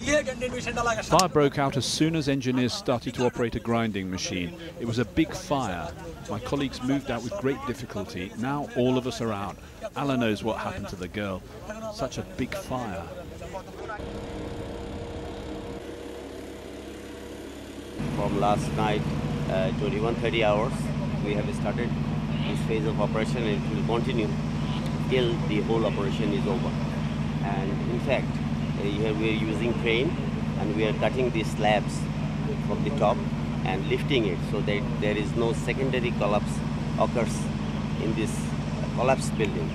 Fire broke out as soon as engineers started to operate a grinding machine. It was a big fire. My colleagues moved out with great difficulty. Now all of us are out. Allah knows what happened to the girl. Such a big fire. From last night, uh, 21:30 hours, we have started this phase of operation and it will continue till the whole operation is over. And in fact, here we are using crane and we are cutting the slabs from the top and lifting it so that there is no secondary collapse occurs in this collapsed building.